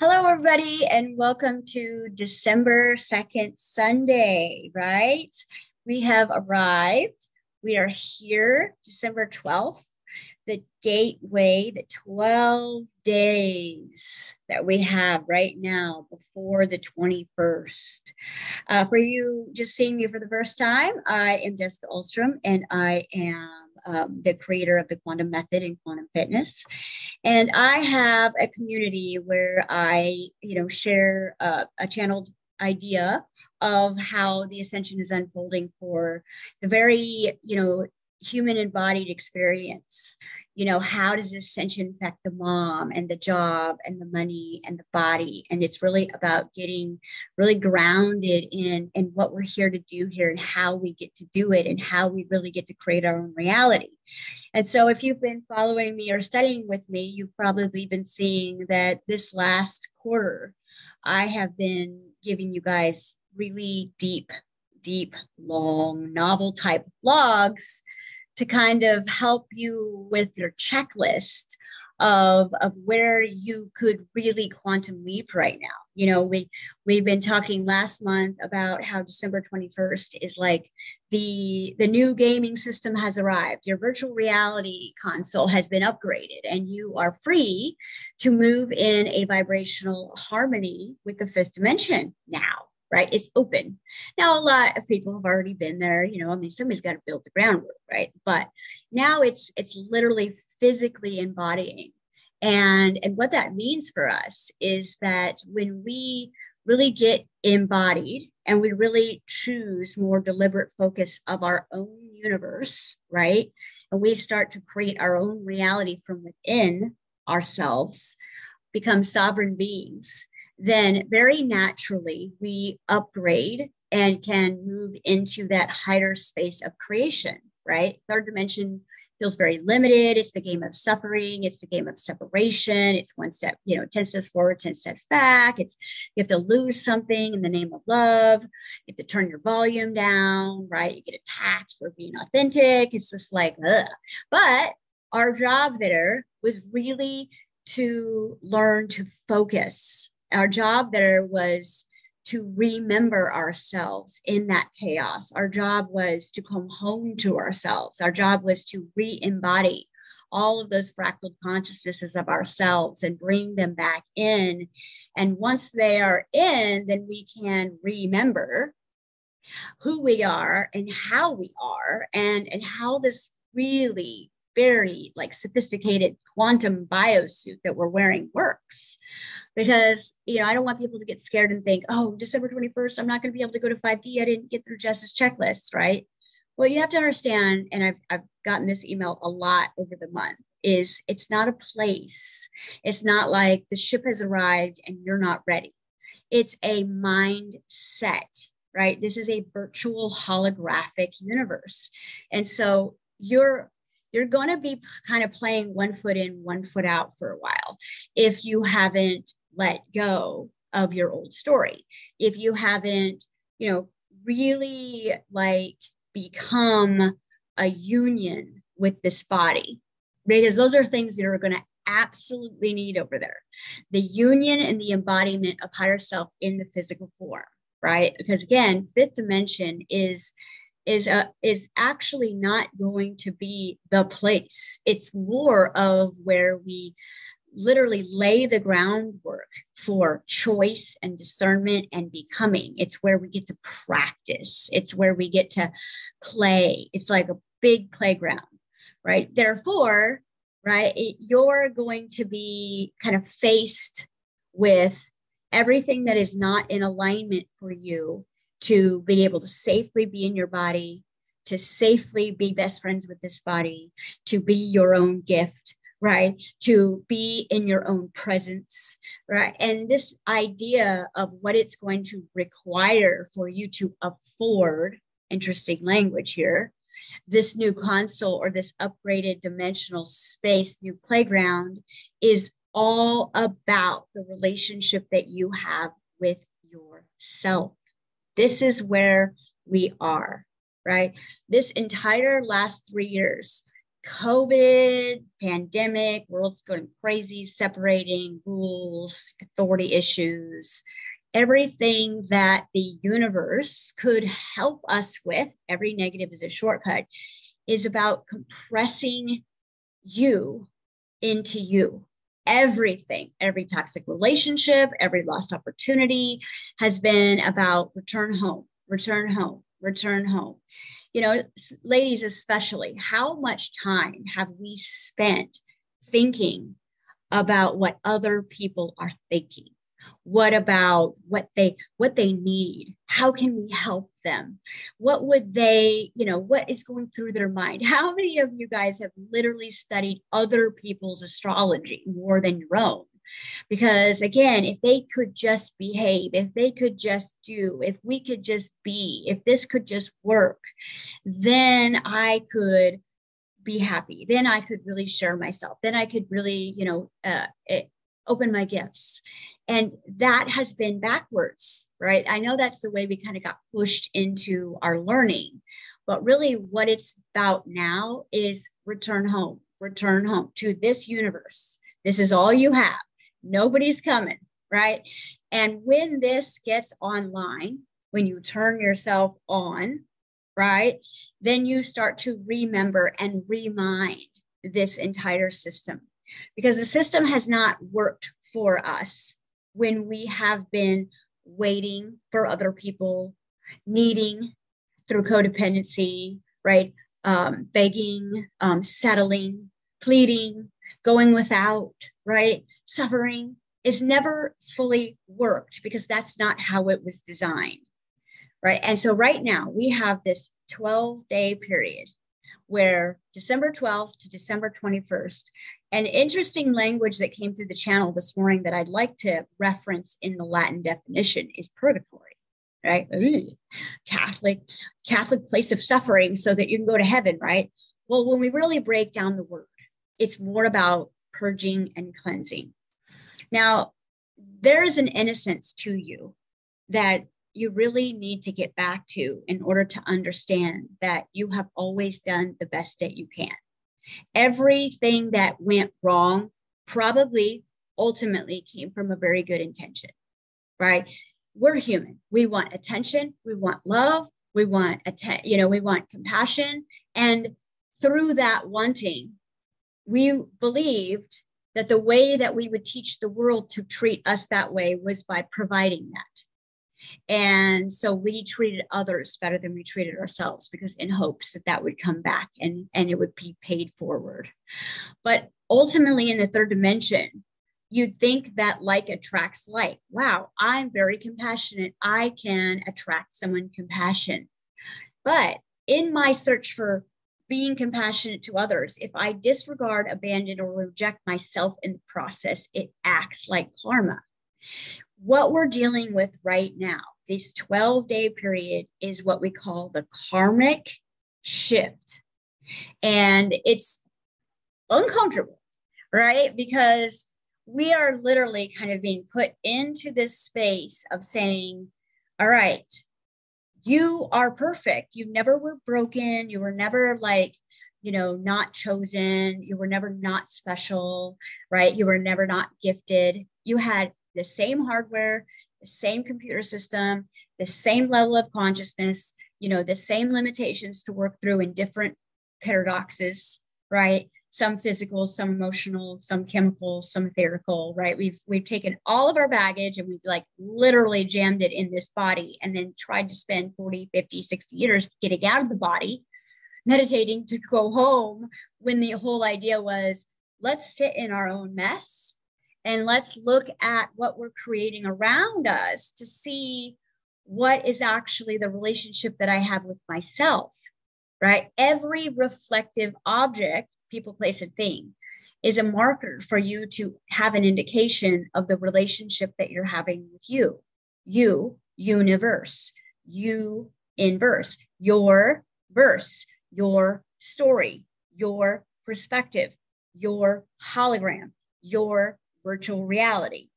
Hello, everybody, and welcome to December 2nd, Sunday, right? We have arrived. We are here December 12th, the gateway, the 12 days that we have right now before the 21st. Uh, for you just seeing me for the first time, I am Jessica Alstrom, and I am um, the creator of the quantum method and quantum fitness. And i have a community where i you know share uh, a channeled idea of how the ascension is unfolding for the very you know human embodied experience you know how does ascension affect the mom and the job and the money and the body? And it's really about getting really grounded in in what we're here to do here and how we get to do it and how we really get to create our own reality. And so if you've been following me or studying with me you've probably been seeing that this last quarter i have been giving you guys really deep deep long novel type blogs to kind of help you with your checklist of, of where you could really quantum leap right now. You know, we we've been talking last month about how December 21st is like the the new gaming system has arrived. Your virtual reality console has been upgraded and you are free to move in a vibrational harmony with the fifth dimension now right? It's open. Now, a lot of people have already been there. You know, I mean, somebody's got to build the groundwork, right? But now it's it's literally physically embodying, and and what that means for us is that when we really get embodied and we really choose more deliberate focus of our own universe, right? And we start to create our own reality from within ourselves, become sovereign beings then very naturally we upgrade and can move into that higher space of creation, right? Third dimension feels very limited. It's the game of suffering. It's the game of separation. It's one step, you know, 10 steps forward, 10 steps back. It's you have to lose something in the name of love. You have to turn your volume down, right? You get attacked for being authentic. It's just like, ugh. But our job there was really to learn to focus our job there was to remember ourselves in that chaos. Our job was to come home to ourselves. Our job was to re embody all of those fractal consciousnesses of ourselves and bring them back in. And once they are in, then we can remember who we are and how we are and, and how this really very like sophisticated quantum biosuit that we're wearing works. Because you know i don't want people to get scared and think oh december 21st i'm not going to be able to go to 5d i didn't get through Jess's checklist right? Well you have to understand and I've, I've gotten this email a lot over the month is it's not a place. It's not like the ship has arrived and you're not ready. It's a mindset right? This is a virtual holographic universe. And so you're you're going to be kind of playing one foot in, one foot out for a while if you haven't let go of your old story. If you haven't, you know, really like become a union with this body, because those are things that are going to absolutely need over there the union and the embodiment of higher self in the physical form right because again fifth dimension is is a, is actually not going to be the place. It's more of where we literally lay the groundwork for choice and discernment and becoming. It's where we get to practice. It's where we get to play. It's like a big playground, right? Therefore, right, it, you're going to be kind of faced with everything that is not in alignment for you to be able to safely be in your body, to safely be best friends with this body, to be your own gift, right? To be in your own presence, right? And this idea of what it's going to require for you to afford, interesting language here, this new console or this upgraded dimensional space, new playground is all about the relationship that you have with yourself. This is where we are, right? This entire last three years, COVID, pandemic, world's going crazy, separating rules, authority issues, everything that the universe could help us with, every negative is a shortcut, is about compressing you into you. Everything, every toxic relationship, every lost opportunity has been about return home, return home, return home. You know, ladies, especially, how much time have we spent thinking about what other people are thinking? What about what they what they need? How can we help them? What would they you know what is going through their mind? How many of you guys have literally studied other people's astrology more than your own? Because again if they could just behave if they could just do if we could just be if this could just work then i could be happy. Then i could really share myself. Then i could really you know uh, it, open my gifts and that has been backwards, right? I know that's the way we kind of got pushed into our learning, but really what it's about now is return home, return home to this universe. This is all you have. Nobody's coming, right? And when this gets online, when you turn yourself on, right, then you start to remember and remind this entire system because the system has not worked for us when we have been waiting for other people, needing through codependency, right? Um, begging, um, settling, pleading, going without, right? Suffering is never fully worked because that's not how it was designed, right? And so right now we have this 12 day period where December 12th to December 21st an interesting language that came through the channel this morning that I'd like to reference in the Latin definition is purgatory, right? Ooh, Catholic, Catholic place of suffering so that you can go to heaven, right? Well, when we really break down the word, it's more about purging and cleansing. Now, there is an innocence to you that you really need to get back to in order to understand that you have always done the best that you can Everything that went wrong probably ultimately came from a very good intention, right? We're human. We want attention, we want love, we want atten- you know, we want compassion and through that wanting, we believed that the way that we would teach the world to treat us that way was by providing that. And so we treated others better than we treated ourselves because in hopes that that would come back and, and it would be paid forward. But ultimately, in the third dimension, you'd think that like attracts like. Wow, I'm very compassionate. I can attract someone compassion. But in my search for being compassionate to others, if I disregard, abandon, or reject myself in the process, it acts like karma what we're dealing with right now, this 12 day period, is what we call the karmic shift. And it's uncomfortable, right? Because we are literally kind of being put into this space of saying, all right, you are perfect. You never were broken. You were never like, you know, not chosen. You were never not special, right? You were never not gifted. You had the same hardware, the same computer system, the same level of consciousness, you know, the same limitations to work through in different paradoxes, right? Some physical, some emotional, some chemical, some theoretical, right? We've we've taken all of our baggage and we've like literally jammed it in this body and then tried to spend 40, 50, 60 years getting out of the body, meditating to go home when the whole idea was let's sit in our own mess and let's look at what we're creating around us to see what is actually the relationship that I have with myself, right? Every reflective object, people, place, and thing is a marker for you to have an indication of the relationship that you're having with you. You, universe, you, inverse, your verse, your story, your perspective, your hologram, your virtual reality.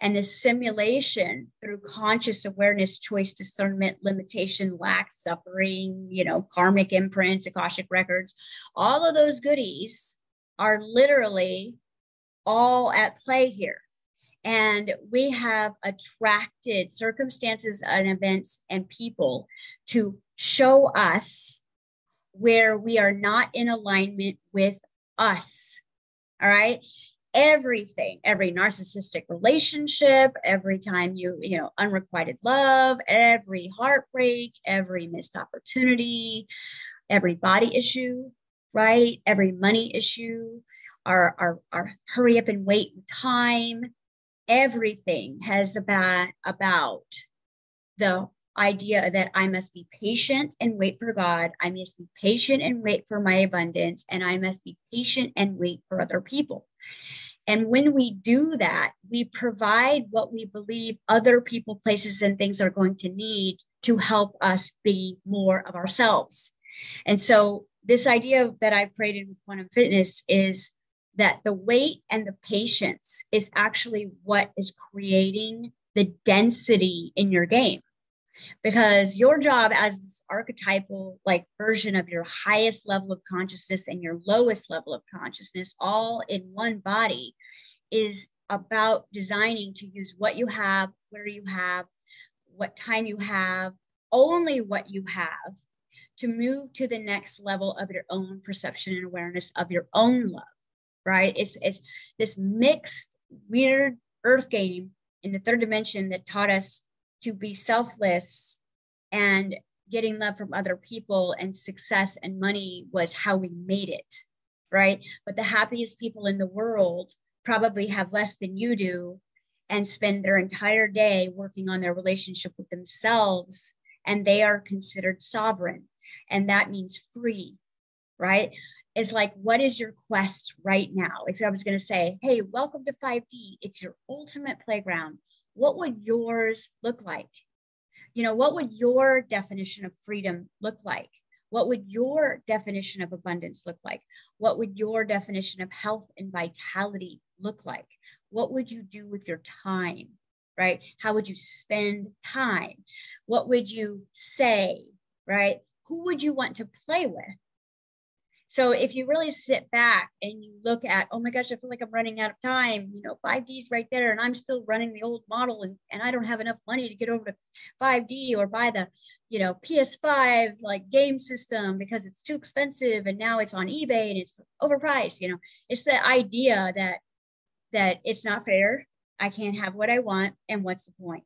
and the simulation through conscious awareness, choice, discernment, limitation, lack, suffering, you know, karmic imprints, Akashic records, all of those goodies are literally all at play here. And we have attracted circumstances and events and people to show us where we are not in alignment with us. All right everything every narcissistic relationship every time you you know unrequited love every heartbreak every missed opportunity every body issue right every money issue our our, our hurry up and wait time everything has about about the idea that I must be patient and wait for God. I must be patient and wait for my abundance. And I must be patient and wait for other people. And when we do that, we provide what we believe other people, places, and things are going to need to help us be more of ourselves. And so, this idea that I've created with quantum fitness is that the weight and the patience is actually what is creating the density in your game because your job as this archetypal like version of your highest level of consciousness and your lowest level of consciousness all in one body is about designing to use what you have where you have what time you have only what you have to move to the next level of your own perception and awareness of your own love right? It's it's this mixed weird earth game in the third dimension that taught us to be selfless and getting love from other people and success and money was how we made it right? But the happiest people in the world probably have less than you do and spend their entire day working on their relationship with themselves and they are considered sovereign. And that means free right? Is like what is your quest right now? If i was going to say hey welcome to 5d it's your ultimate playground what would yours look like? You know, what would your definition of freedom look like? What would your definition of abundance look like? What would your definition of health and vitality look like? What would you do with your time? Right? How would you spend time? What would you say? Right? Who would you want to play with? So if you really sit back and you look at, oh my gosh, I feel like I'm running out of time, you know, 5D's right there, and I'm still running the old model and, and I don't have enough money to get over to 5D or buy the, you know, PS5 like game system because it's too expensive and now it's on eBay and it's overpriced, you know. It's the idea that that it's not fair. I can't have what I want, and what's the point?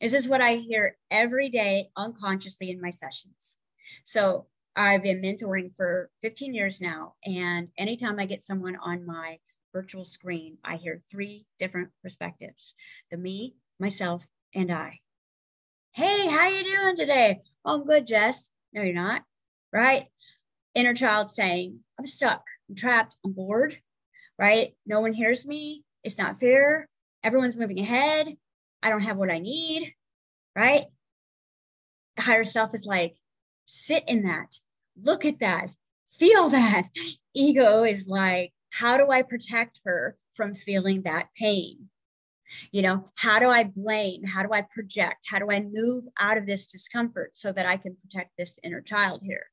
This is what I hear every day unconsciously in my sessions. So I've been mentoring for 15 years now. And anytime I get someone on my virtual screen, I hear three different perspectives the me, myself, and I. Hey, how you doing today? Oh, I'm good, Jess. No, you're not. Right? Inner child saying, I'm stuck. I'm trapped. I'm bored. Right? No one hears me. It's not fair. Everyone's moving ahead. I don't have what I need. Right? higher self is like, sit in that, look at that, feel that. Ego is like, how do I protect her from feeling that pain? You know, how do I blame? How do I project? How do I move out of this discomfort so that I can protect this inner child here?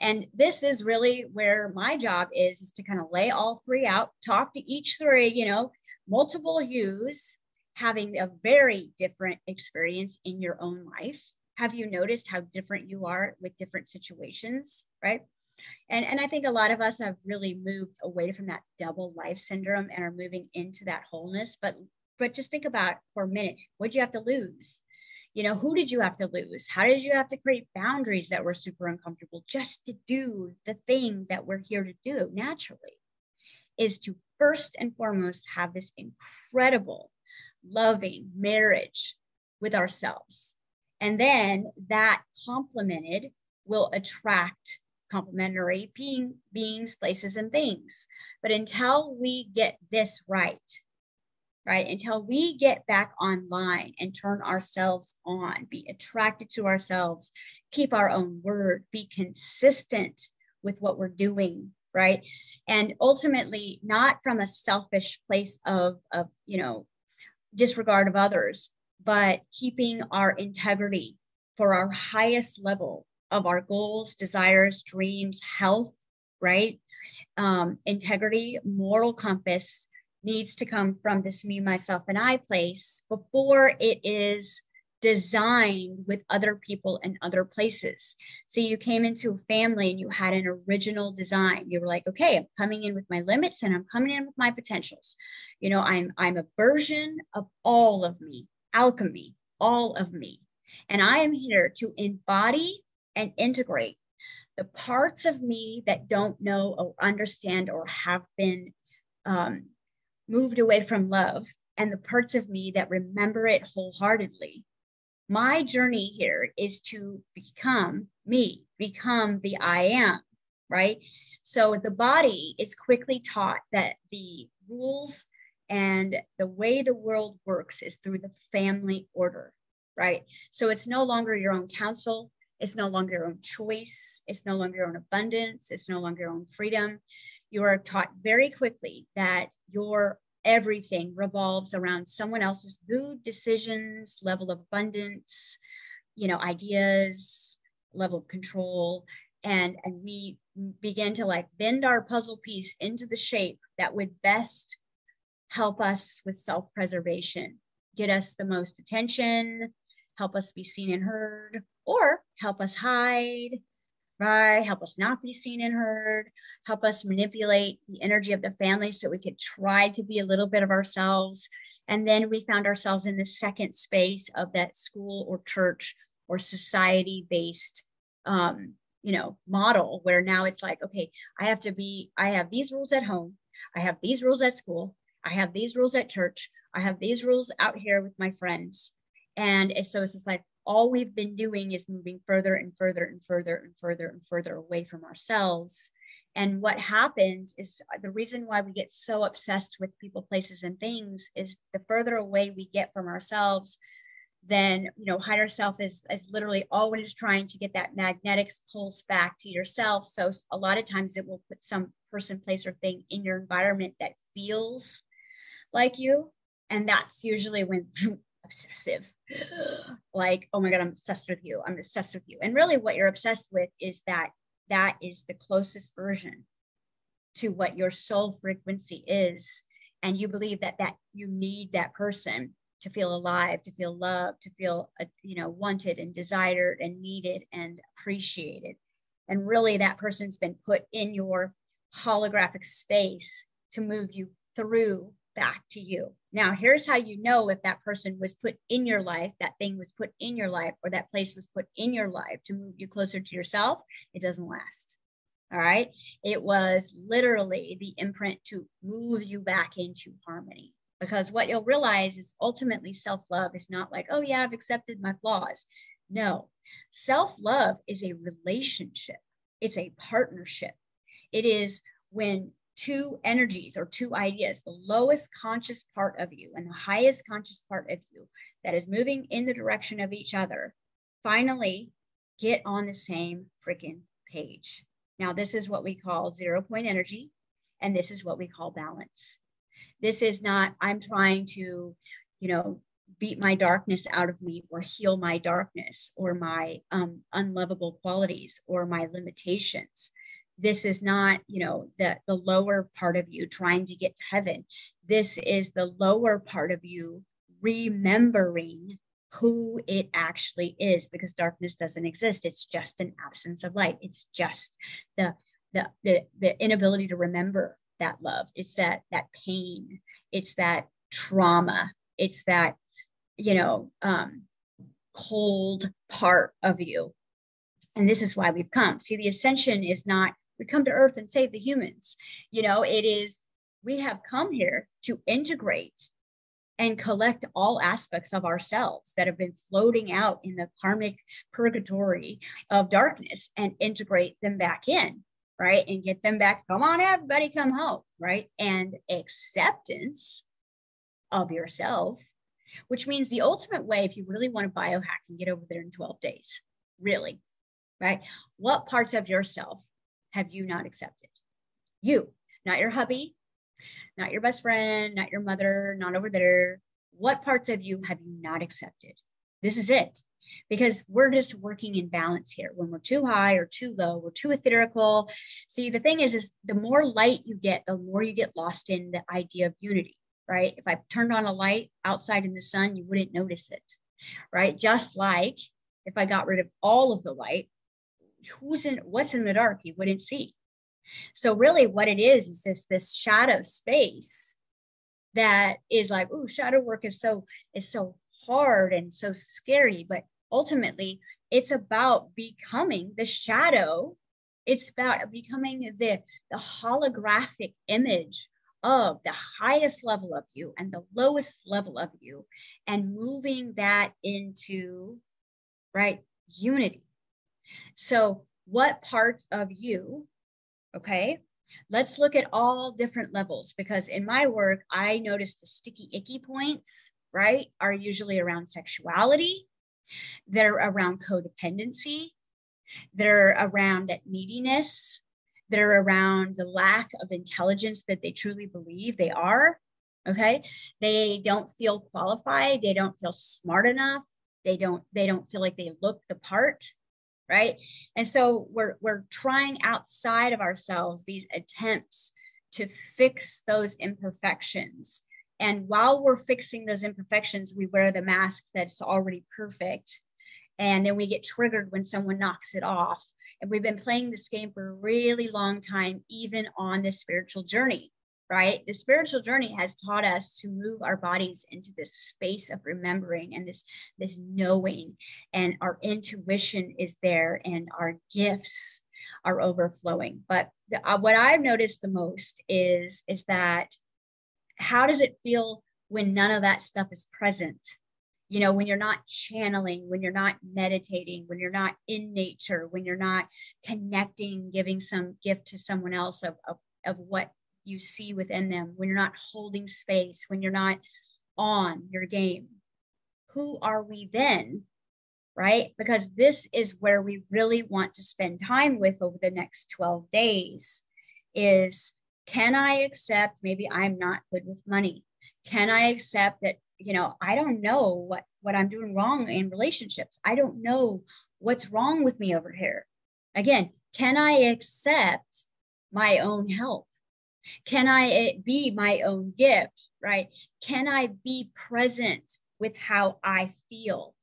And this is really where my job is, is to kind of lay all three out, talk to each three, you know, multiple use, having a very different experience in your own life have you noticed how different you are with different situations right? And and i think a lot of us have really moved away from that double life syndrome and are moving into that wholeness but but just think about for a minute what you have to lose? You know who did you have to lose? How did you have to create boundaries that were super uncomfortable just to do the thing that we're here to do naturally? Is to first and foremost have this incredible loving marriage with ourselves and then that complemented will attract complementary being, beings, places, and things. But until we get this right, right, until we get back online and turn ourselves on, be attracted to ourselves, keep our own word, be consistent with what we're doing, right? And ultimately, not from a selfish place of, of you know, disregard of others, but keeping our integrity for our highest level of our goals, desires, dreams, health, right? Um, integrity, moral compass needs to come from this me, myself, and I place before it is designed with other people and other places. So you came into a family and you had an original design. You were like, okay, I'm coming in with my limits and I'm coming in with my potentials. You know, I'm I'm a version of all of me, alchemy, all of me. And I am here to embody and integrate the parts of me that don't know or understand or have been um, moved away from love and the parts of me that remember it wholeheartedly my journey here is to become me, become the I am, right? So the body is quickly taught that the rules and the way the world works is through the family order, right? So it's no longer your own counsel. It's no longer your own choice. It's no longer your own abundance. It's no longer your own freedom. You are taught very quickly that your everything revolves around someone else's mood, decisions, level of abundance, you know, ideas, level of control. And, and we begin to like bend our puzzle piece into the shape that would best help us with self preservation, get us the most attention, help us be seen and heard, or help us hide, right? Help us not be seen and heard, help us manipulate the energy of the family so we could try to be a little bit of ourselves. And then we found ourselves in the second space of that school or church or society based, um, you know, model where now it's like, okay, I have to be, I have these rules at home, I have these rules at school, I have these rules at church, I have these rules out here with my friends. And so it's just like, all we've been doing is moving further and further and further and further and further away from ourselves. And what happens is uh, the reason why we get so obsessed with people, places, and things is the further away we get from ourselves, then you know higher self is is literally always trying to get that magnetic pulse back to yourself. So a lot of times it will put some person, place, or thing in your environment that feels like you, and that's usually when obsessive. like, oh my God, I'm obsessed with you. I'm obsessed with you. And really, what you're obsessed with is that that is the closest version to what your soul frequency is. And you believe that that you need that person to feel alive, to feel loved, to feel uh, you know wanted and desired and needed and appreciated. And really, that person's been put in your holographic space to move you through back to you. Now, here's how you know if that person was put in your life, that thing was put in your life, or that place was put in your life to move you closer to yourself. It doesn't last. All right. It was literally the imprint to move you back into harmony. Because what you'll realize is ultimately self love is not like, oh, yeah, I've accepted my flaws. No, self love is a relationship, it's a partnership. It is when two energies or two ideas, the lowest conscious part of you and the highest conscious part of you that is moving in the direction of each other, finally get on the same freaking page. Now, this is what we call zero point energy, and this is what we call balance. This is not, I'm trying to, you know, beat my darkness out of me or heal my darkness or my um, unlovable qualities or my limitations this is not you know the the lower part of you trying to get to heaven. This is the lower part of you remembering who it actually is because darkness doesn't exist. It's just an absence of light. It's just the the the, the inability to remember that love. It's that that pain. It's that trauma. It's that you know um cold part of you. And this is why we've come. See the ascension is not we come to earth and save the humans. You know it is we have come here to integrate and collect all aspects of ourselves that have been floating out in the karmic purgatory of darkness and integrate them back in right? And get them back come on everybody come home right? And acceptance of yourself which means the ultimate way if you really want to biohack and get over there in 12 days really right? What parts of yourself have you not accepted? You, not your hubby, not your best friend, not your mother, not over there, What parts of you have you not accepted? This is it. Because we're just working in balance here. When we're too high or too low, we're too etherical. See, the thing is, is the more light you get, the more you get lost in the idea of unity, right? If I turned on a light outside in the sun, you wouldn't notice it, right? Just like if I got rid of all of the light, who's in what's in the dark, you wouldn't see. So really what it is is this this shadow space that is like, oh, shadow work is so is so hard and so scary, but ultimately it's about becoming the shadow. It's about becoming the, the holographic image of the highest level of you and the lowest level of you and moving that into right unity so what parts of you okay let's look at all different levels because in my work i notice the sticky icky points right are usually around sexuality they're around codependency they're around that neediness that are around the lack of intelligence that they truly believe they are. Okay. They don't feel qualified. They don't feel smart enough. They don't, they don't feel like they look the part. Right. And so we're, we're trying outside of ourselves these attempts to fix those imperfections. And while we're fixing those imperfections, we wear the mask that's already perfect. And then we get triggered when someone knocks it off and we've been playing this game for a really long time, even on the spiritual journey, right? The spiritual journey has taught us to move our bodies into this space of remembering and this, this knowing. And our intuition is there and our gifts are overflowing. But the, uh, what I've noticed the most is, is that how does it feel when none of that stuff is present? you know when you're not channeling when you're not meditating when you're not in nature when you're not connecting giving some gift to someone else of, of, of what you see within them when you're not holding space when you're not on your game. Who are we then right? Because this is where we really want to spend time with over the next 12 days is can i accept maybe i'm not good with money? Can i accept that you know i don't know what what i'm doing wrong in relationships. I don't know what's wrong with me over here. Again can i accept my own help can i eh, be my own gift right? Can i be present with how i feel?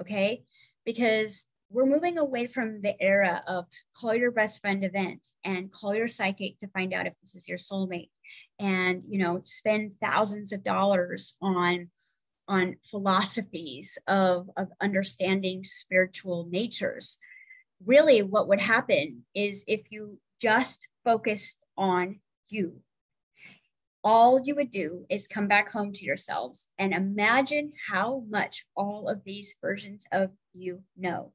Okay? Because we're moving away from the era of call your best friend event and call your psychic to find out if this is your soulmate and you know spend thousands of dollars on on philosophies of, of understanding spiritual natures. Really what would happen is if you just focused on you all you would do is come back home to yourselves and imagine how much all of these versions of you know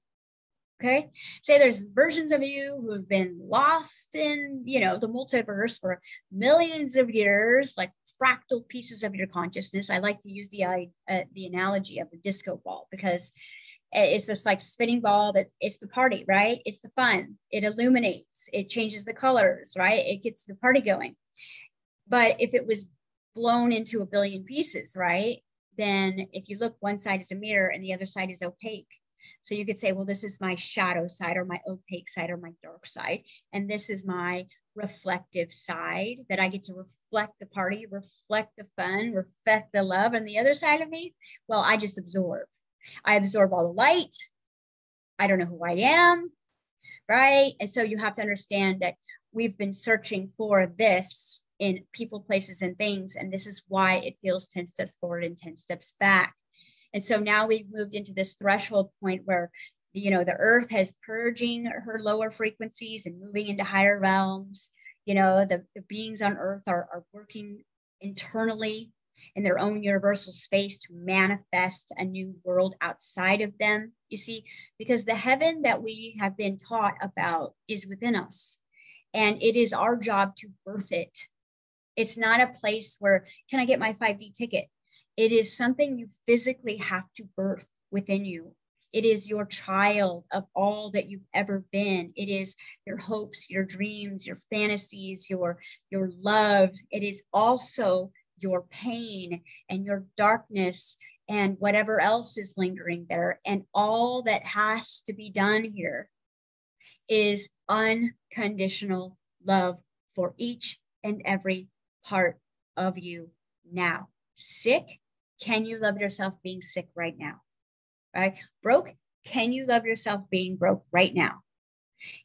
Okay. Say there's versions of you who have been lost in, you know, the multiverse for millions of years, like fractal pieces of your consciousness. I like to use the uh, the analogy of a disco ball because it's this like spinning ball that it's the party, right? It's the fun. It illuminates. It changes the colors, right? It gets the party going. But if it was blown into a billion pieces, right? Then if you look, one side is a mirror and the other side is opaque so you could say, well, this is my shadow side or my opaque side or my dark side. And this is my reflective side that I get to reflect the party, reflect the fun, reflect the love. And the other side of me, well, I just absorb. I absorb all the light. I don't know who I am. Right. And so you have to understand that we've been searching for this in people, places, and things. And this is why it feels 10 steps forward and 10 steps back and so now we've moved into this threshold point where you know the earth has purging her lower frequencies and moving into higher realms you know the, the beings on earth are, are working internally in their own universal space to manifest a new world outside of them you see because the heaven that we have been taught about is within us and it is our job to birth it it's not a place where can i get my 5d ticket it is something you physically have to birth within you. It is your child of all that you've ever been. It is your hopes, your dreams, your fantasies, your your love. It is also your pain and your darkness and whatever else is lingering there. And all that has to be done here is unconditional love for each and every part of you now. Sick, can you love yourself being sick right now? Right? Broke, can you love yourself being broke right now?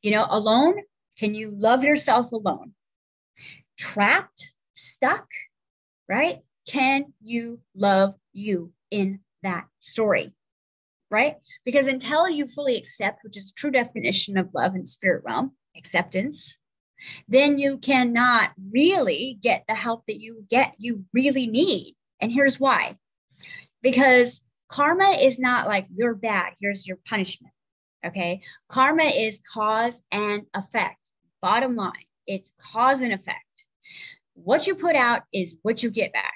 You know, alone, can you love yourself alone? Trapped, stuck, right? Can you love you in that story? Right? Because until you fully accept, which is true definition of love in spirit realm, acceptance, then you cannot really get the help that you get you really need. And here's why. Because karma is not like you're bad, here's your punishment. Okay. Karma is cause and effect. Bottom line, it's cause and effect. What you put out is what you get back.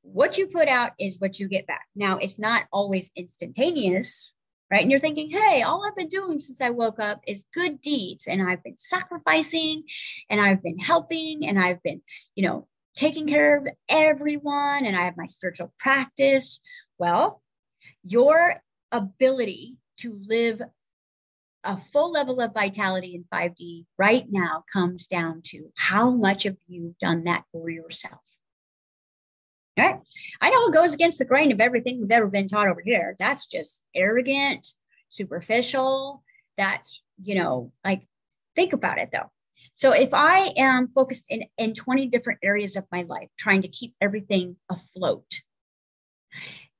What you put out is what you get back. Now, it's not always instantaneous, right? And you're thinking, hey, all I've been doing since I woke up is good deeds, and I've been sacrificing, and I've been helping, and I've been, you know, taking care of everyone, and I have my spiritual practice. Well, your ability to live a full level of vitality in 5D right now comes down to how much of you done that for yourself. All right. I know it goes against the grain of everything we've ever been taught over here. That's just arrogant, superficial. That's, you know, like think about it though. So if I am focused in, in 20 different areas of my life, trying to keep everything afloat,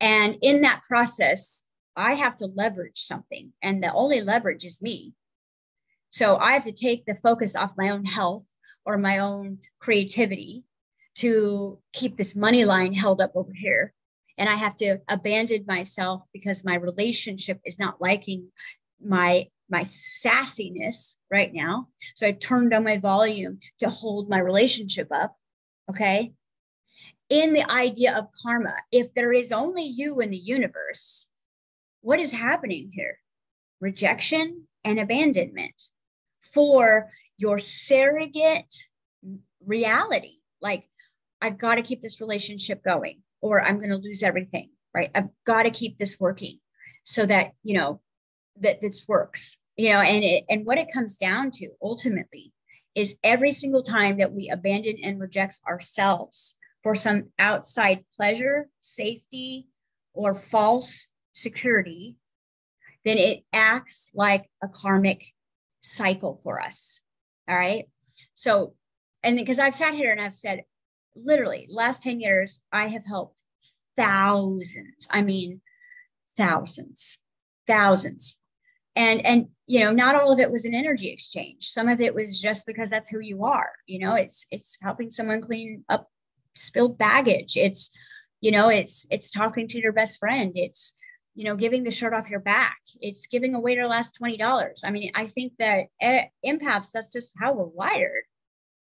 and in that process, I have to leverage something, and the only leverage is me. So I have to take the focus off my own health or my own creativity to keep this money line held up over here. And I have to abandon myself because my relationship is not liking my my sassiness right now. So I turned down my volume to hold my relationship up. Okay. In the idea of karma, if there is only you in the universe, what is happening here? Rejection and abandonment for your surrogate reality. Like, I've got to keep this relationship going, or I'm going to lose everything, right? I've got to keep this working so that, you know, that this works, you know, and it, and what it comes down to ultimately is every single time that we abandon and reject ourselves for some outside pleasure, safety, or false security, then it acts like a karmic cycle for us. All right. So, and because I've sat here and I've said, literally, last 10 years, I have helped thousands. I mean, thousands, thousands. And, and, you know, not all of it was an energy exchange. Some of it was just because that's who you are. You know, it's, it's helping someone clean up spilled baggage. It's, you know, it's, it's talking to your best friend. It's, you know, giving the shirt off your back. It's giving away waiter last $20. I mean, I think that eh, empaths, that's just how we're wired,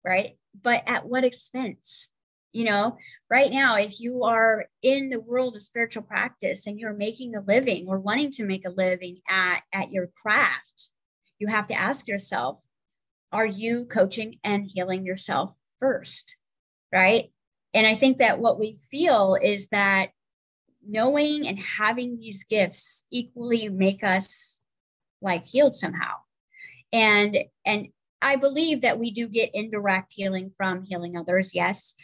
right? But at what expense? You know, right now, if you are in the world of spiritual practice and you're making a living or wanting to make a living at, at your craft, you have to ask yourself, are you coaching and healing yourself first? Right. And I think that what we feel is that knowing and having these gifts equally make us like healed somehow. And and i believe that we do get indirect healing from healing others yes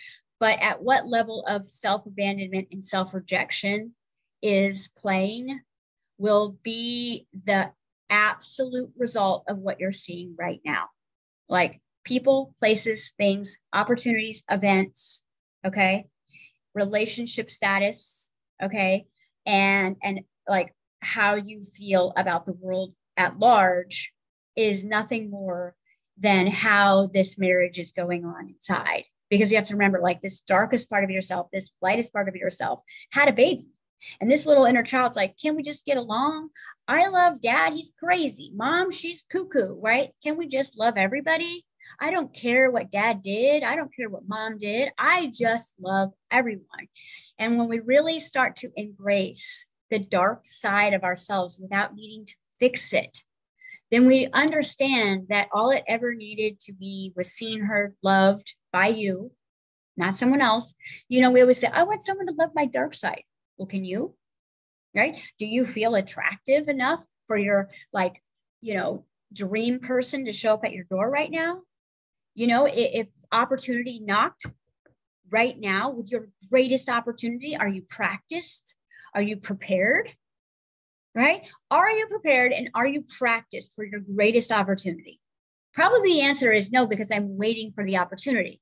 but at what level of self abandonment and self rejection is playing will be the absolute result of what you're seeing right now. Like people places things opportunities events okay? Relationship status okay? And and like how you feel about the world at large is nothing more than how this marriage is going on inside. Because you have to remember like this darkest part of yourself this lightest part of yourself had a baby. And this little inner child's like can we just get along? I love dad. He's crazy. Mom she's cuckoo right? Can we just love everybody? I don't care what dad did. I don't care what mom did. I just love everyone. And when we really start to embrace the dark side of ourselves without needing to fix it, then we understand that all it ever needed to be was seen, heard, loved by you, not someone else. You know, we always say, I want someone to love my dark side. Well, can you? Right? Do you feel attractive enough for your like, you know, dream person to show up at your door right now? You know, if, opportunity knocked right now with your greatest opportunity, are you practiced? Are you prepared? Right? Are you prepared and are you practiced for your greatest opportunity? Probably the answer is no, because I'm waiting for the opportunity.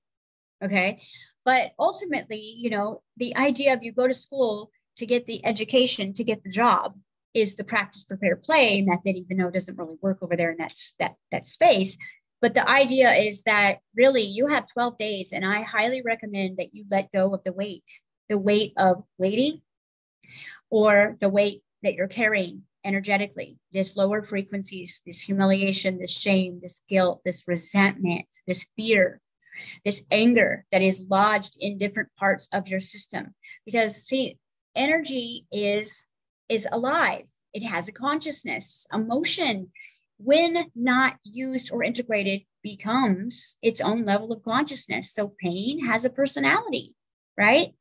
Okay. But ultimately, you know, the idea of you go to school to get the education, to get the job is the practice, prepare, play method, even though it doesn't really work over there in that, that, that space. But the idea is that really you have 12 days, and I highly recommend that you let go of the weight, the weight of waiting or the weight that you're carrying energetically, this lower frequencies, this humiliation, this shame, this guilt, this resentment, this fear, this anger that is lodged in different parts of your system. Because see, energy is is alive. It has a consciousness, emotion. When not used or integrated, becomes its own level of consciousness. So pain has a personality, right?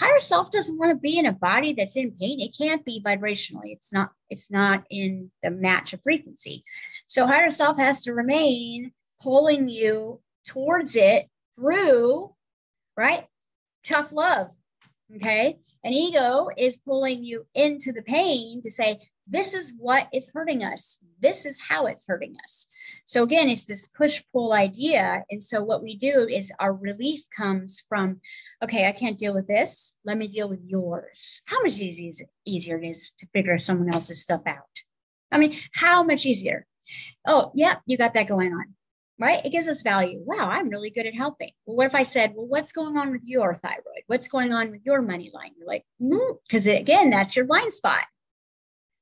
higher self doesn't want to be in a body that's in pain. It can't be vibrationally. It's not it's not in the match of frequency. So higher self has to remain pulling you towards it through right? Tough love okay? And ego is pulling you into the pain to say this is what is hurting us this is how it's hurting us so again it's this push pull idea and so what we do is our relief comes from okay i can't deal with this let me deal with yours how much easier is it, easier it is to figure someone else's stuff out i mean how much easier oh yeah you got that going on right? It gives us value. Wow, I'm really good at helping. Well, what if I said, well, what's going on with your thyroid? What's going on with your money line? You're like, because mm, again, that's your blind spot.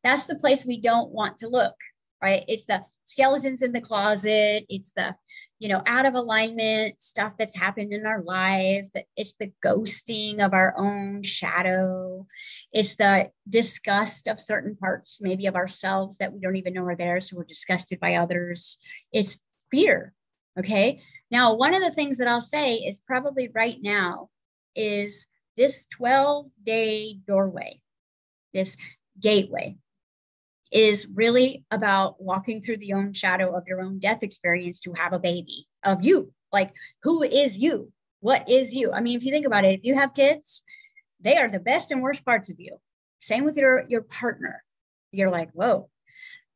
That's the place we don't want to look, right? It's the skeletons in the closet. It's the, you know, out of alignment stuff that's happened in our life. It's the ghosting of our own shadow. It's the disgust of certain parts, maybe of ourselves that we don't even know are there. So we're disgusted by others. It's fear. Okay. Now, one of the things that I'll say is probably right now is this 12 day doorway, this gateway is really about walking through the own shadow of your own death experience to have a baby of you. Like, who is you? What is you? I mean, if you think about it, if you have kids, they are the best and worst parts of you. Same with your your partner. You're like, whoa.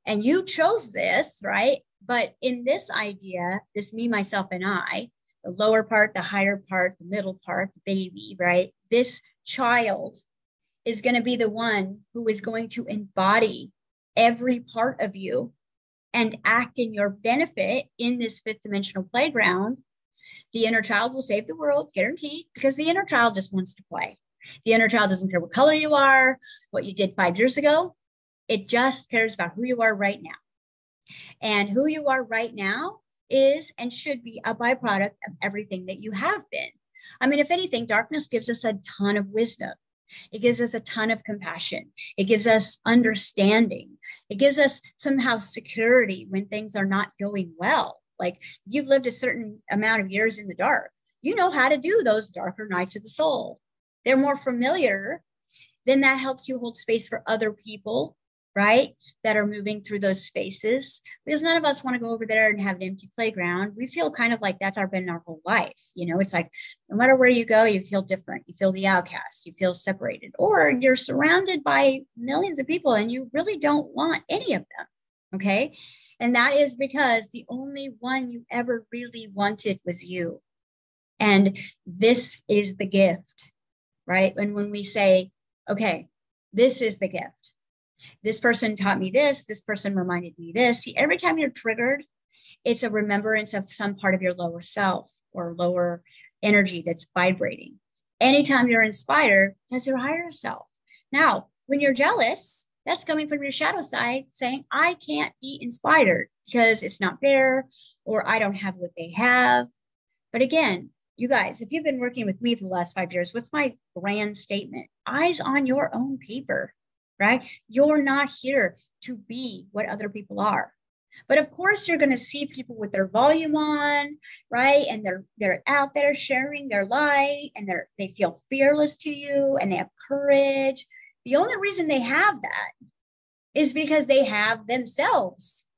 And you chose this, right? But in this idea, this me, myself, and I, the lower part, the higher part, the middle part, the baby, right? This child is going to be the one who is going to embody every part of you and act in your benefit in this fifth dimensional playground. The inner child will save the world, guaranteed, because the inner child just wants to play. The inner child doesn't care what color you are, what you did five years ago. It just cares about who you are right now. And who you are right now is and should be a byproduct of everything that you have been. I mean, if anything, darkness gives us a ton of wisdom. It gives us a ton of compassion. It gives us understanding. It gives us somehow security when things are not going well. Like you've lived a certain amount of years in the dark. You know how to do those darker nights of the soul. They're more familiar. Then that helps you hold space for other people right? That are moving through those spaces because none of us want to go over there and have an empty playground. We feel kind of like that's our been our whole life. You know, it's like no matter where you go, you feel different. You feel the outcast, you feel separated, or you're surrounded by millions of people and you really don't want any of them. Okay. And that is because the only one you ever really wanted was you. And this is the gift, right? And when we say, okay, this is the gift this person taught me this, this person reminded me this. See, every time you're triggered, it's a remembrance of some part of your lower self or lower energy that's vibrating. Anytime you're inspired, that's your higher self. Now, when you're jealous, that's coming from your shadow side saying, I can't be inspired because it's not there or I don't have what they have. But again, you guys, if you've been working with me for the last five years, what's my grand statement? Eyes on your own paper right? You're not here to be what other people are. But of course, you're going to see people with their volume on, right? And they're they're out there sharing their light, and they're they feel fearless to you, and they have courage. The only reason they have that is because they have themselves,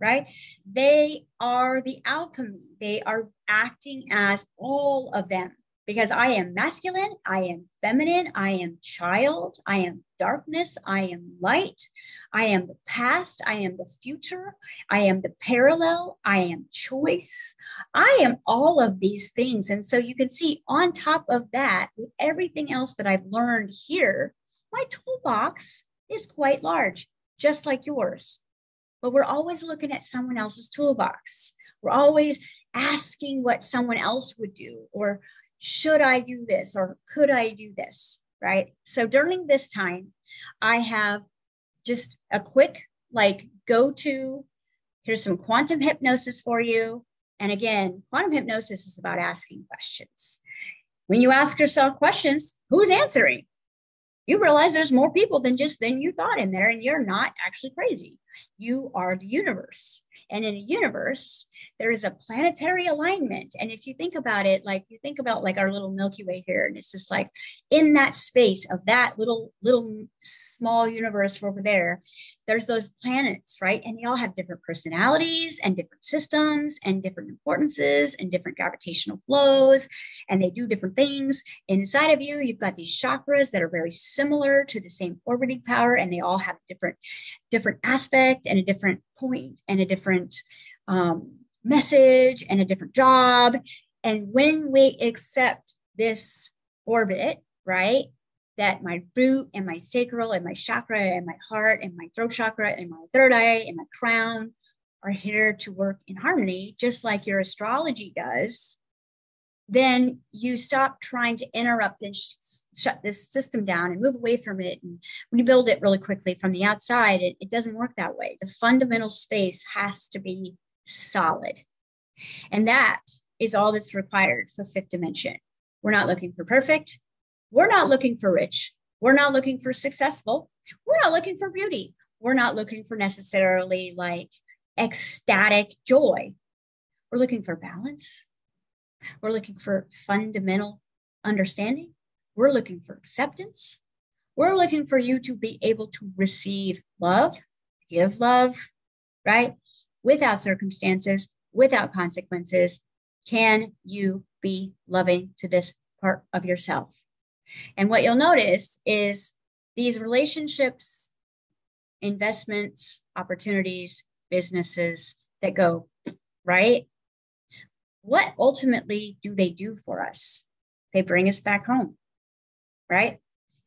right? They are the alchemy. They are acting as all of them because I am masculine, I am feminine, I am child, I am darkness, I am light, I am the past, I am the future, I am the parallel, I am choice. I am all of these things. And so you can see on top of that, with everything else that I've learned here, my toolbox is quite large, just like yours. But we're always looking at someone else's toolbox. We're always asking what someone else would do or should I do this or could I do this? Right. So during this time, I have just a quick, like, go to here's some quantum hypnosis for you. And again, quantum hypnosis is about asking questions. When you ask yourself questions, who's answering? You realize there's more people than just than you thought in there, and you're not actually crazy. You are the universe. And in a universe, there is a planetary alignment. And if you think about it, like you think about like our little Milky Way here, and it's just like in that space of that little, little small universe over there, there's those planets, right? And they all have different personalities and different systems and different importances and different gravitational flows. And they do different things. Inside of you, you've got these chakras that are very similar to the same orbiting power, and they all have different, different aspect and a different point and a different um, message and a different job. And when we accept this orbit, right, that my root and my sacral and my chakra and my heart and my throat chakra and my third eye and my crown are here to work in harmony, just like your astrology does, then you stop trying to interrupt and sh- shut this system down and move away from it and rebuild it really quickly from the outside. It, it doesn't work that way. The fundamental space has to be solid. And that is all that's required for fifth dimension. We're not looking for perfect. We're not looking for rich. We're not looking for successful. We're not looking for beauty. We're not looking for necessarily like ecstatic joy. We're looking for balance. We're looking for fundamental understanding. We're looking for acceptance. We're looking for you to be able to receive love, give love, right? Without circumstances, without consequences, can you be loving to this part of yourself? And what you'll notice is these relationships, investments, opportunities, businesses that go, right? What ultimately do they do for us? They bring us back home, right?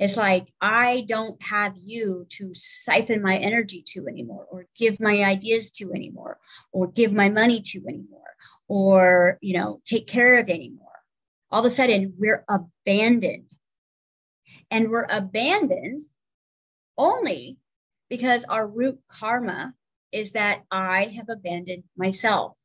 It's like, I don't have you to siphon my energy to anymore, or give my ideas to anymore, or give my money to anymore, or, you know, take care of anymore. All of a sudden, we're abandoned. And we're abandoned only because our root karma is that I have abandoned myself.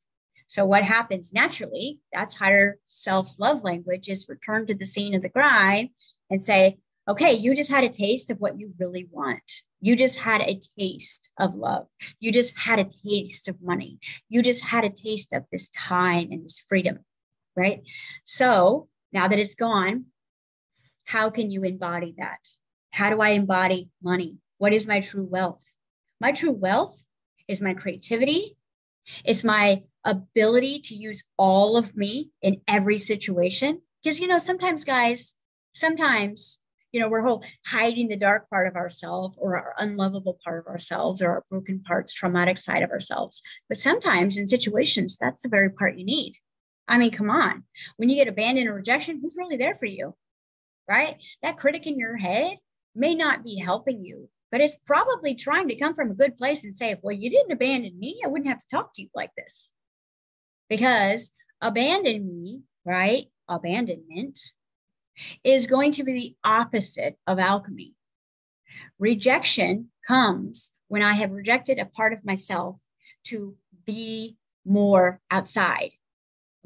So what happens naturally, that's higher self's love language is return to the scene of the crime and say, okay, you just had a taste of what you really want. You just had a taste of love. You just had a taste of money. You just had a taste of this time and this freedom, right? So now that it's gone, how can you embody that? How do I embody money? What is my true wealth? My true wealth is my creativity. It's my ability to use all of me in every situation. Because, you know, sometimes, guys, sometimes you know, we're whole hiding the dark part of ourselves or our unlovable part of ourselves or our broken parts, traumatic side of ourselves. But sometimes in situations, that's the very part you need. I mean, come on. When you get abandoned or rejection, who's really there for you? Right? That critic in your head may not be helping you, but it's probably trying to come from a good place and say, well, you didn't abandon me. I wouldn't have to talk to you like this. Because abandon me, right? Abandonment is going to be the opposite of alchemy. Rejection comes when I have rejected a part of myself to be more outside.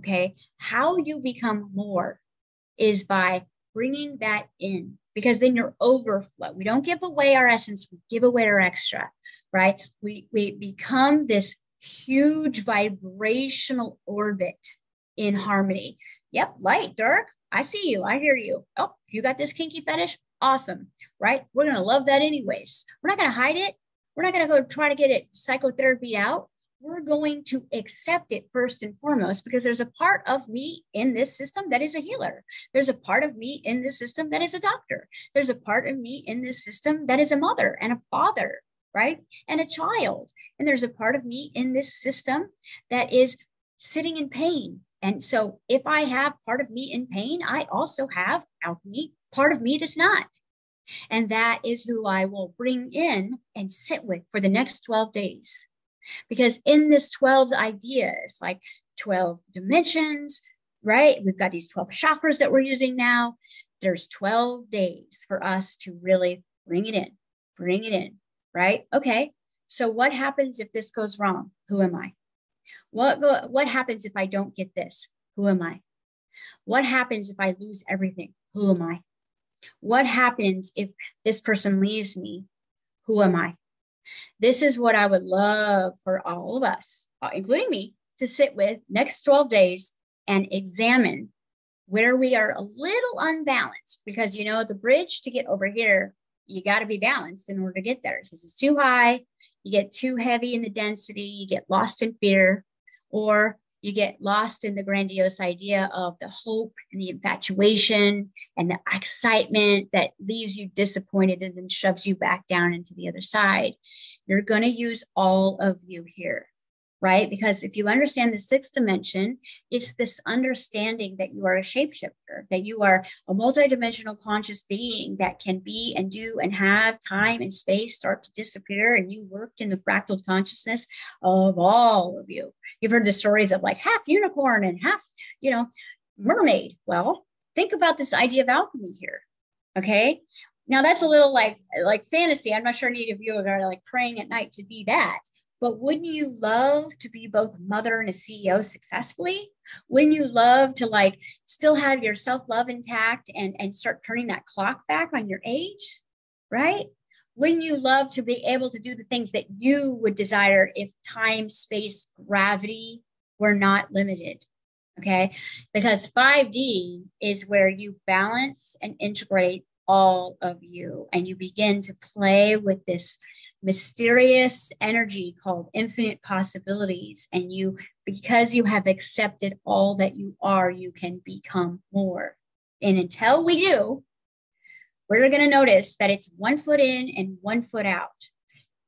Okay. How you become more is by bringing that in because then you're overflow. We don't give away our essence, we give away our extra, right? We, we become this huge vibrational orbit in harmony. Yep, light, dark. I see you. I hear you. Oh, you got this kinky fetish? Awesome. Right? We're going to love that anyways. We're not going to hide it. We're not going to go try to get it psychotherapy out. We're going to accept it first and foremost because there's a part of me in this system that is a healer. There's a part of me in this system that is a doctor. There's a part of me in this system that is a mother and a father, right? And a child. And there's a part of me in this system that is sitting in pain. And so if I have part of me in pain, I also have alchemy, part of me that's not. And that is who I will bring in and sit with for the next 12 days. Because in this 12 ideas, like 12 dimensions, right? We've got these 12 chakras that we're using now. There's 12 days for us to really bring it in, bring it in, right? Okay. So what happens if this goes wrong? Who am I? What go, what happens if I don't get this? Who am I? What happens if I lose everything? Who am I? What happens if this person leaves me? Who am I? This is what I would love for all of us, uh, including me, to sit with next 12 days and examine where we are a little unbalanced because you know the bridge to get over here you got to be balanced in order to get there because it's too high you get too heavy in the density you get lost in fear or you get lost in the grandiose idea of the hope and the infatuation and the excitement that leaves you disappointed and then shoves you back down into the other side. You're going to use all of you here right? Because if you understand the sixth dimension, it's this understanding that you are a shapeshifter, that you are a multidimensional conscious being that can be and do and have time and space start to disappear. And you worked in the fractal consciousness of all of you. You've heard the stories of like half unicorn and half, you know, mermaid. Well, think about this idea of alchemy here. Okay. Now that's a little like like fantasy. I'm not sure any of you are like praying at night to be that. But wouldn't you love to be both a mother and a CEO successfully? Wouldn't you love to like still have your self-love intact and, and start turning that clock back on your age? Right? Wouldn't you love to be able to do the things that you would desire if time, space, gravity were not limited? Okay. Because 5D is where you balance and integrate all of you and you begin to play with this mysterious energy called infinite possibilities. And you, because you have accepted all that you are, you can become more. And until we do, we're going to notice that it's one foot in and one foot out.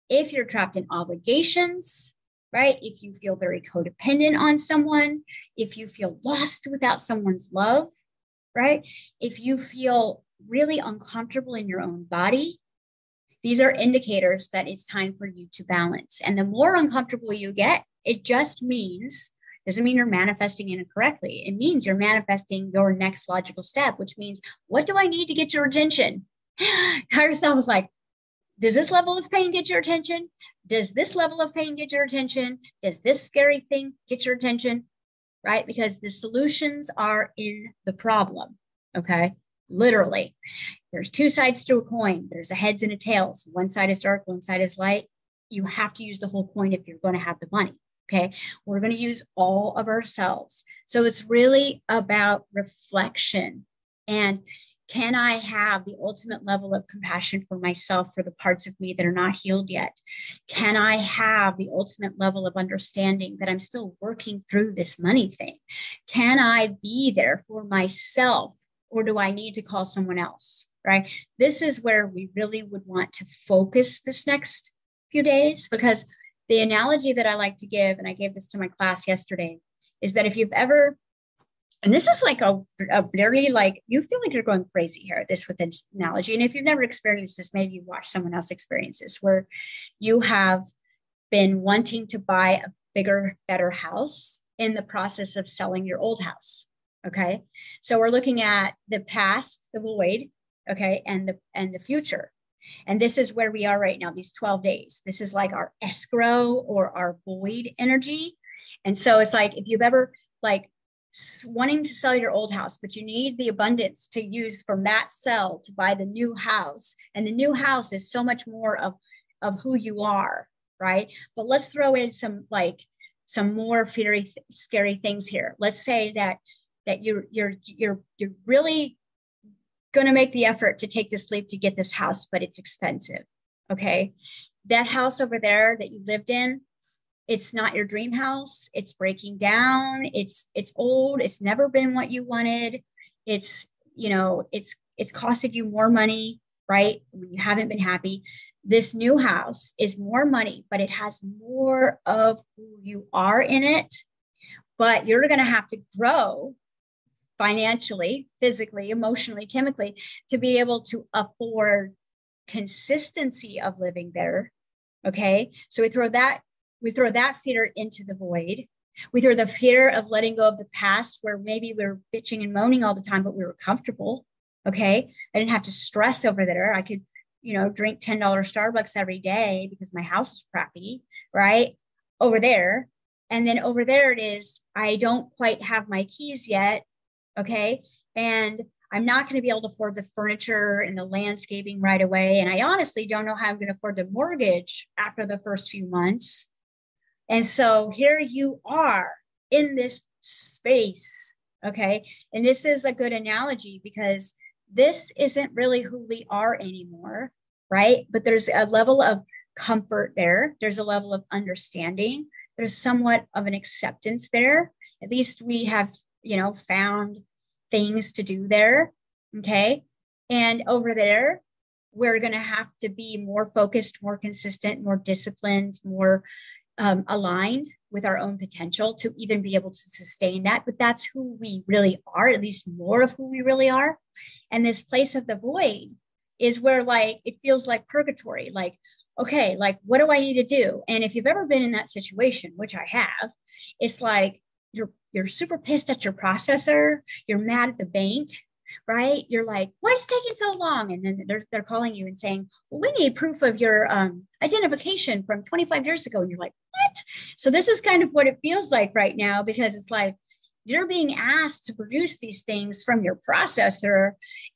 If you're trapped in obligations, right? If you feel very codependent on someone, if you feel lost without someone's love, right? If you feel really uncomfortable in your own body, these are indicators that it's time for you to balance. And the more uncomfortable you get, it just means doesn't mean you're manifesting it correctly. It means you're manifesting your next logical step, which means what do I need to get your attention? Higher was like, does this level of pain get your attention? Does this level of pain get your attention? Does this scary thing get your attention? Right? Because the solutions are in the problem. Okay literally. There's two sides to a coin. There's a heads and a tails. One side is dark, one side is light. You have to use the whole coin if you're going to have the money. Okay. We're going to use all of ourselves. So it's really about reflection. And can I have the ultimate level of compassion for myself for the parts of me that are not healed yet? Can I have the ultimate level of understanding that I'm still working through this money thing? Can I be there for myself or do I need to call someone else? Right. This is where we really would want to focus this next few days because the analogy that I like to give, and I gave this to my class yesterday, is that if you've ever, and this is like a, a very like, you feel like you're going crazy here, this with this analogy. And if you've never experienced this, maybe you watch someone else experience this where you have been wanting to buy a bigger, better house in the process of selling your old house Okay. So we're looking at the past, the void, okay, and the and the future. And this is where we are right now, these 12 days. This is like our escrow or our void energy. And so it's like if you've ever like wanting to sell your old house, but you need the abundance to use from that sell to buy the new house. And the new house is so much more of, of who you are, right? But let's throw in some like some more scary, scary things here. Let's say that that you're you're you're you're really going to make the effort to take this leap to get this house, but it's expensive. Okay. That house over there that you lived in, it's not your dream house. It's breaking down. It's it's old. It's never been what you wanted. It's, you know, it's it's costed you more money, right? You haven't been happy. This new house is more money, but it has more of who you are in it. But you're going to have to grow financially, physically, emotionally, chemically to be able to afford consistency of living there. Okay. So we throw that, we throw that fear into the void. We throw the fear of letting go of the past where maybe we are bitching and moaning all the time, but we were comfortable. Okay. I didn't have to stress over there. I could, you know, drink $10 Starbucks every day because my house is crappy, right? Over there. And then over there it is, I don't quite have my keys yet. Okay. And I'm not going to be able to afford the furniture and the landscaping right away. And I honestly don't know how I'm going to afford the mortgage after the first few months. And so here you are in this space. Okay. And this is a good analogy because this isn't really who we are anymore. Right. But there's a level of comfort there, there's a level of understanding, there's somewhat of an acceptance there. At least we have you know, found things to do there. Okay. And over there, we're going to have to be more focused, more consistent, more disciplined, more um, aligned with our own potential to even be able to sustain that. But that's who we really are, at least more of who we really are. And this place of the void is where, like, it feels like purgatory. Like, okay, like, what do I need to do? And if you've ever been in that situation, which I have, it's like you're super pissed at your processor, you're mad at the bank, right? You're like, why is taking so long? And then they're, they're calling you and saying, well, we need proof of your um, identification from 25 years ago. And you're like, what? So this is kind of what it feels like right now because it's like you're being asked to produce these things from your processor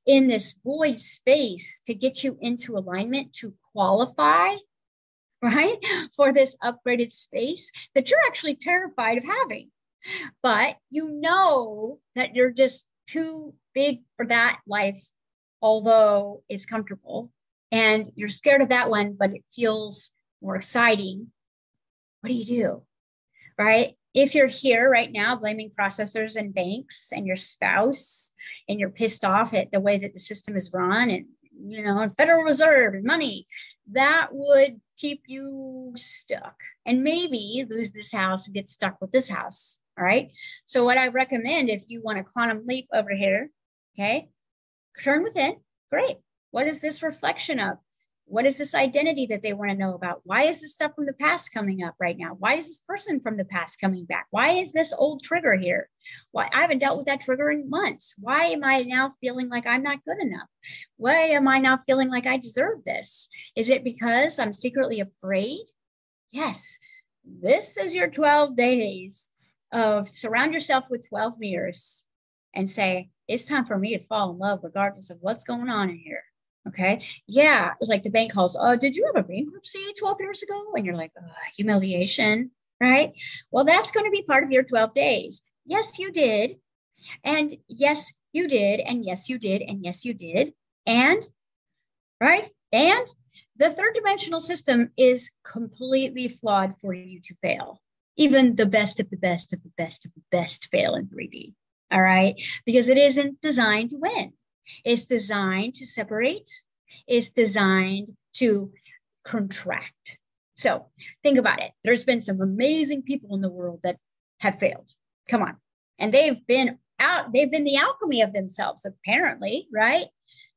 in this void space to get you into alignment to qualify right for this upgraded space that you're actually terrified of having but you know that you're just too big for that life, although it's comfortable. And you're scared of that one, but it feels more exciting. What do you do? Right? If you're here right now blaming processors and banks and your spouse, and you're pissed off at the way that the system is run and you know, Federal Reserve and money, that would keep you stuck and maybe lose this house and get stuck with this house. All right. So, what I recommend if you want a quantum leap over here, okay, turn within. Great. What is this reflection of? What is this identity that they want to know about? Why is this stuff from the past coming up right now? Why is this person from the past coming back? Why is this old trigger here? Why I haven't dealt with that trigger in months. Why am I now feeling like I'm not good enough? Why am I now feeling like I deserve this? Is it because I'm secretly afraid? Yes. This is your 12 days of surround yourself with 12 mirrors and say, it's time for me to fall in love regardless of what's going on in here. Okay. Yeah. It's like the bank calls, oh, did you have a bankruptcy 12 years ago? And you're like, oh, humiliation. Right. Well, that's going to be part of your 12 days. Yes, you did. And yes, you did. And yes, you did. And yes, you did. And right. And the third dimensional system is completely flawed for you to fail even the best of the best of the best of the best fail in 3D. All right. Because it isn't designed to win, it's designed to separate, it's designed to contract. So think about it. There's been some amazing people in the world that have failed. Come on. And they've been out, they've been the alchemy of themselves, apparently, right?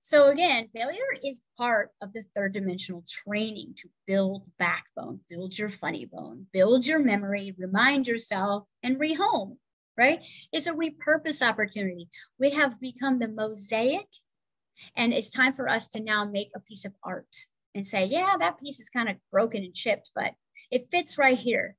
So again, failure is part of the third dimensional training to build backbone, build your funny bone, build your memory, remind yourself, and rehome, right? It's a repurpose opportunity. We have become the mosaic, and it's time for us to now make a piece of art and say, yeah, that piece is kind of broken and chipped, but it fits right here.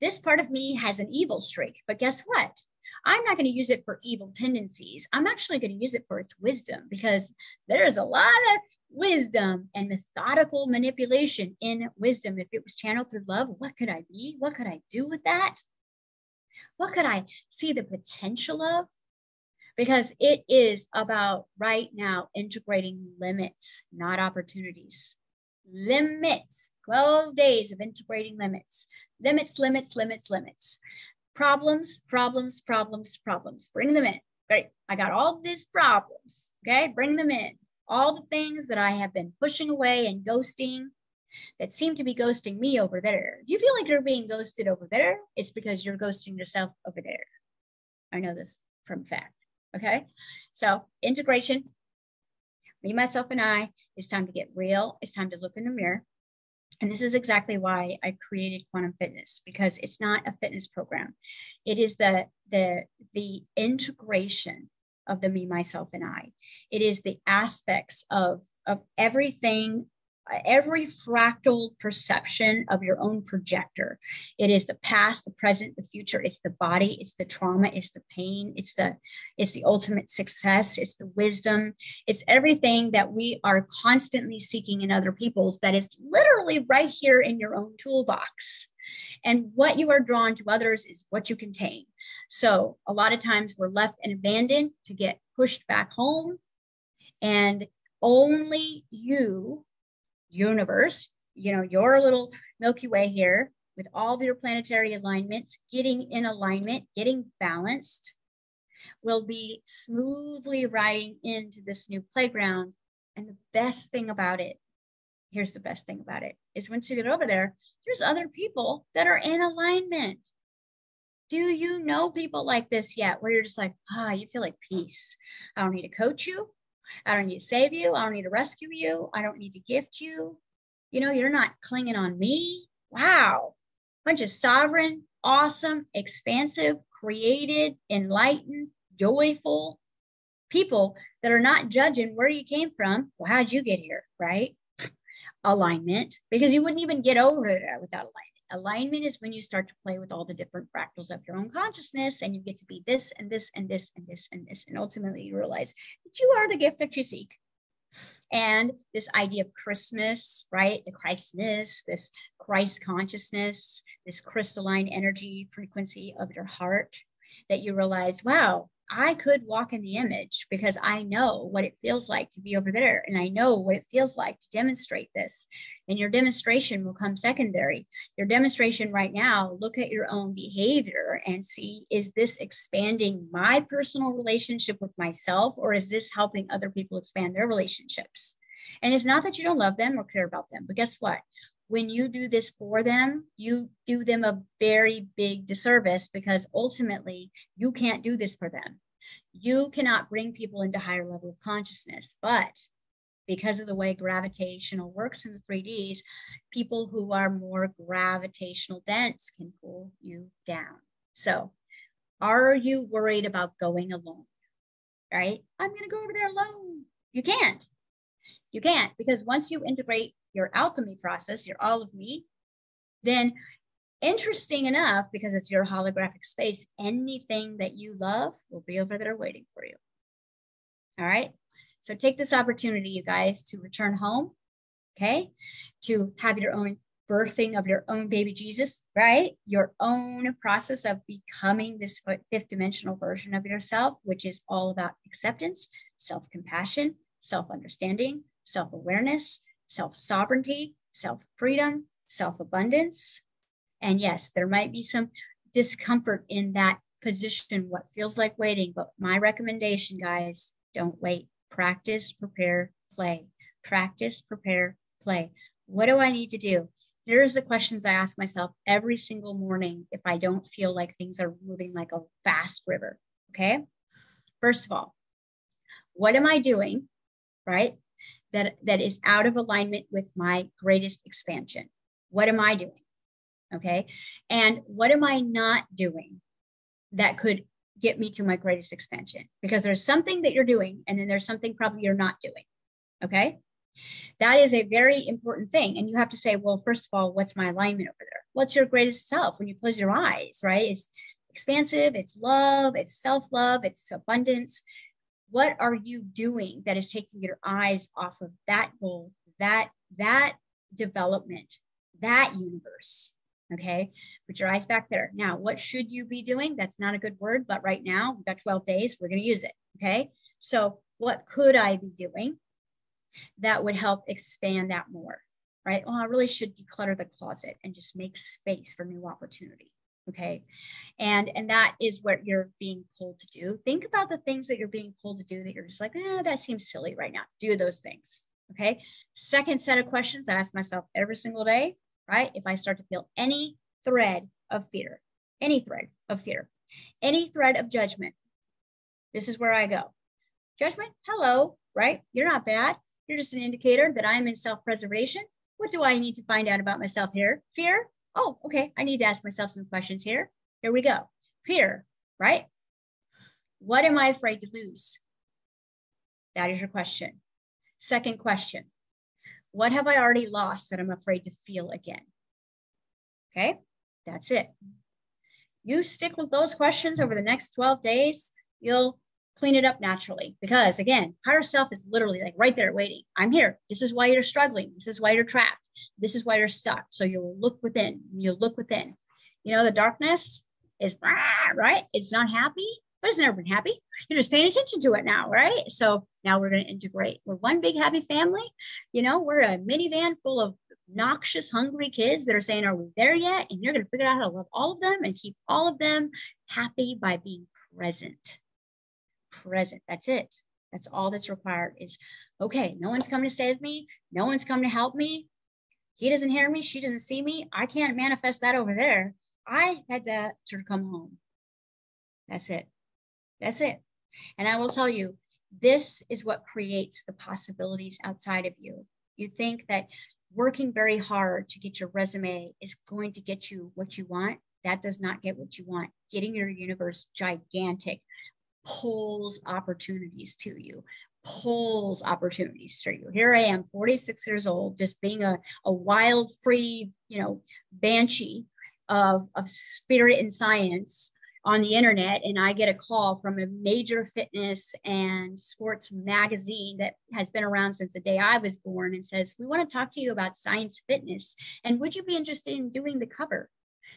This part of me has an evil streak, but guess what? I'm not going to use it for evil tendencies. I'm actually going to use it for its wisdom because there's a lot of wisdom and methodical manipulation in wisdom. If it was channeled through love, what could I be? What could I do with that? What could I see the potential of? Because it is about right now integrating limits, not opportunities. Limits, 12 days of integrating limits, limits, limits, limits, limits. Problems, problems, problems, problems. Bring them in. Great. I got all these problems. Okay. Bring them in all the things that I have been pushing away and ghosting that seem to be ghosting me over there. If you feel like you're being ghosted over there, it's because you're ghosting yourself over there. I know this from fact. Okay. So integration, me, myself, and I, it's time to get real. It's time to look in the mirror. And this is exactly why I created quantum fitness because it's not a fitness program. It is the the the integration of the me, myself, and I. It is the aspects of, of everything, Uh, every fractal perception of your own projector. It is the past, the present, the future. It's the body, it's the trauma, it's the pain, it's the it's the ultimate success, it's the wisdom, it's everything that we are constantly seeking in other people's that is literally right here in your own toolbox. And what you are drawn to others is what you contain. So a lot of times we're left and abandoned to get pushed back home. And only you, universe, you know, your little Milky Way here with all your planetary alignments, getting in alignment, getting balanced, will be smoothly riding into this new playground. And the best thing about it, here's the best thing about it, is once you get over there, there's other people that are in alignment. Do you know people like this yet where you're just like, ah, oh, you feel like peace? I don't need to coach you. I don't need to save you. I don't need to rescue you. I don't need to gift you. You know, you're not clinging on me. Wow. Bunch of sovereign, awesome, expansive, created, enlightened, joyful people that are not judging where you came from. Well, how'd you get here? Right alignment because you wouldn't even get over there without alignment. Alignment is when you start to play with all the different fractals of your own consciousness and you get to be this and this and this and this and this. And ultimately you realize that you are the gift that you seek. And this idea of Christmas, right? The Christness, this Christ consciousness, this crystalline energy frequency of your heart, that you realize, wow, I could walk in the image because I know what it feels like to be over there. And I know what it feels like to demonstrate this. And your demonstration will come secondary. Your demonstration right now, look at your own behavior and see is this expanding my personal relationship with myself or is this helping other people expand their relationships? And it's not that you don't love them or care about them, but guess what? when you do this for them, you do them a very big disservice because ultimately you can't do this for them. You cannot bring people into higher level of consciousness, but because of the way gravitational works in the 3Ds, people who are more gravitational dense can pull you down. So, are you worried about going alone? Right? I'm going to go over there alone. You can't. You can't because once you integrate your alchemy process, your all of me, then interesting enough, because it's your holographic space, anything that you love will be over there waiting for you. All right. So take this opportunity, you guys, to return home, okay? To have your own birthing of your own baby Jesus, right? Your own process of becoming this fifth dimensional version of yourself, which is all about acceptance, self compassion, self understanding, self awareness, self sovereignty, self freedom, self abundance. And yes, there might be some discomfort in that position, what feels like waiting. But my recommendation, guys, don't wait. Practice, prepare, play. Practice, prepare, play. What do I need to do? Here's the questions I ask myself every single morning if I don't feel like things are moving like a fast river. Okay. First of all, what am I doing? Right that, that is out of alignment with my greatest expansion. What am I doing? Okay. And what am I not doing that could get me to my greatest expansion? Because there's something that you're doing, and then there's something probably you're not doing. Okay. That is a very important thing. And you have to say, well, first of all, what's my alignment over there? What's your greatest self when you close your eyes, right? It's expansive, it's love, it's self love, it's abundance. what are you doing that is taking your eyes off of that goal, that that development, that universe? Okay, put your eyes back there. Now, what should you be doing? That's not a good word, but right now we've got 12 days. We're going to use it. Okay, so what could I be doing that would help expand that more? Right. Well, I really should declutter the closet and just make space for new opportunity okay and and that is what you're being pulled to do think about the things that you're being pulled to do that you're just like eh, that seems silly right now do those things okay second set of questions i ask myself every single day right if i start to feel any thread of fear any thread of fear any thread of judgment this is where i go judgment hello right you're not bad you're just an indicator that i'm in self-preservation what do i need to find out about myself here fear oh, okay, I need to ask myself some questions here. Here we go. Fear, right? What am I afraid to lose? That is your question. Second question What have I already lost that I'm afraid to feel again? Okay, that's it. You stick with those questions over the next 12 days, you'll clean it up naturally. Because again, higher self is literally like right there waiting. I'm here. This is why you're struggling. This is why you're trapped. This is why you're stuck. So you'll look within. You'll look within. You know, the darkness is right. It's not happy, but it's never been happy. You're just paying attention to it now, right? So now we're going to integrate. We're one big happy family. You know, we're a minivan full of noxious, hungry kids that are saying, Are we there yet? And you're going to figure out how to love all of them and keep all of them happy by being present present. That's it. That's all that's required is okay, no one's coming to save me. No one's coming to help me. He doesn't hear me. She doesn't see me. I can't manifest that over there. I had to sort come home. That's it. That's it. And I will tell you, this is what creates the possibilities outside of you. You think that working very hard to get your resume is going to get you what you want. That does not get what you want. Getting your universe gigantic pulls opportunities to you pulls opportunities to you. Here I am, 46 years old, just being a, a wild, free, you know, banshee of, of spirit and science on the internet. And I get a call from a major fitness and sports magazine that has been around since the day I was born and says, We want to talk to you about science fitness. And would you be interested in doing the cover?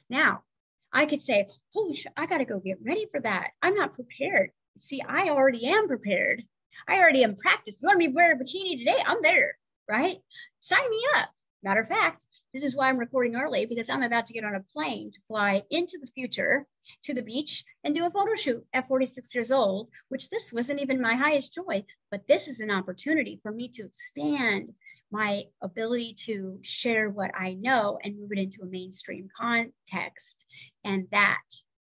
Now, I could say, Holy shit, I got to go get ready for that. I'm not prepared. See, I already am prepared. I already am practiced. You want me to wear a bikini today? I'm there, right? Sign me up. Matter of fact, this is why I'm recording early because I'm about to get on a plane to fly into the future to the beach and do a photo shoot at 46 years old, which this wasn't even my highest joy, but this is an opportunity for me to expand my ability to share what I know and move it into a mainstream context. And that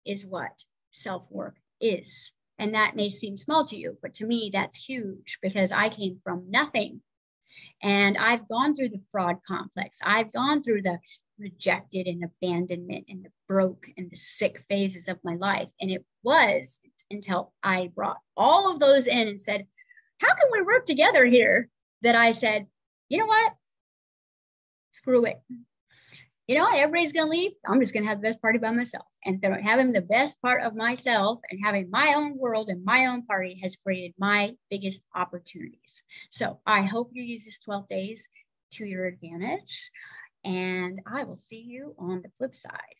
is what self work is. And that may seem small to you, but to me, that's huge because I came from nothing. And I've gone through the fraud complex. I've gone through the rejected and abandonment and the broke and the sick phases of my life. And it was until I brought all of those in and said, How can we work together here? That I said, You know what? Screw it you know, everybody's going to leave. I'm just going to have the best party by myself. And having the best part of myself and having my own world and my own party has created my biggest opportunities. So I hope you use this 12 days to your advantage. And I will see you on the flip side.